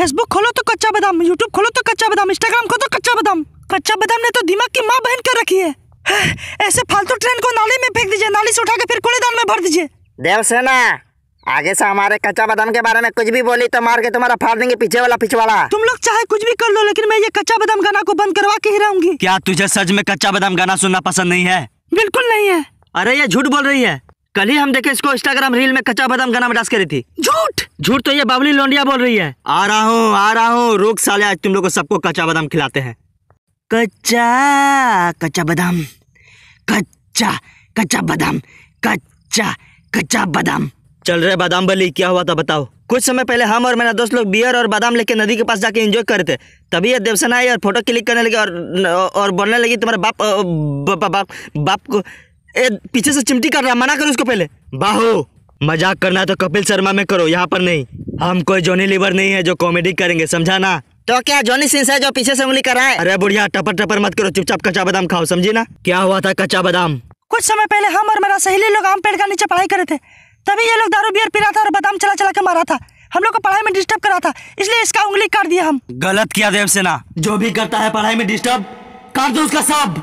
Facebook खोलो तो कच्चा बादाम यूट्यूब खोलो तो कच्चा बादाम इंस्टाग्राम खोलो तो कच्चा बादाम। कच्चा बादाम ने तो दिमाग की माँ बहन कर रखी है? ऐसे फालतू ट्रेन को नाली में फेंक दीजिए नाली से उठा के फिर कूड़ेदान में भर दीजिए। देवसेना आगे से हमारे कच्चा बादाम के बारे में कुछ भी बोली तो मार के तुम्हारा फाड़ देंगे पीछे वाला पिछवाड़ा तुम लोग चाहे कुछ भी कर लो लेकिन मैं ये कच्चा बादाम गाना को बंद करवा के ही रहूँगी। क्या तुझे सच में कच्चा बादाम गाना सुनना पसंद नहीं है? बिल्कुल नहीं है। अरे ये झूठ बोल रही है। कल ही हम देखे इसको इंस्टाग्राम रील में कच्चा बादाम गाना में डांस करी थी। झूठ! झूठ तो ये बाबली लोंडिया बोल रही है। आ रहा हूँ आ रहा हूँ। रुक साले आज तुम लोग को सबको कच्चा बादाम खिलाते हैं। कच्चा कच्चा बादाम। कच्चा कच्चा बादाम। कच्चा कच्चा बादाम। चल रहे बादाम बली क्या हुआ था बताओ। कुछ समय पहले हम और मेरा दोस्त लोग बियर और बादाम लेके नदी के पास जाके एंजॉय कर रहे थे। तभी ये देवसेना आई और फ़ोटो क्लिक करने लगी और और बोलने लगी तुम्हारे बाप बाप बाप को ए पीछे से चिमटी कर रहा मना करो उसको पहले। बाहो मज़ाक करना तो कपिल शर्मा में करो यहाँ पर नहीं। हम कोई जॉनी लीवर नहीं है जो कॉमेडी करेंगे समझा ना? तो क्या जॉनी सिंस है जो पीछे से उंगली कर रहा है? अरे बुढ़िया टपर टपर मत करो चुपचाप कच्चा बादाम खाओ समझी ना? क्या हुआ था कच्चा बादाम? कुछ समय पहले हम और मेरा सहेली लोग आम पेड़ का नीचे पढ़ाई करे थे। तभी ये लोग दारू बियर पी रहा था और बादाम चला चला के मारा था। हम लोग को पढ़ाई में डिस्टर्ब करा था इसलिए इसका उंगली काट दिया हम। गलत किया देवसेना। जो भी करता है पढ़ाई में डिस्टर्ब काट दो उसका सब।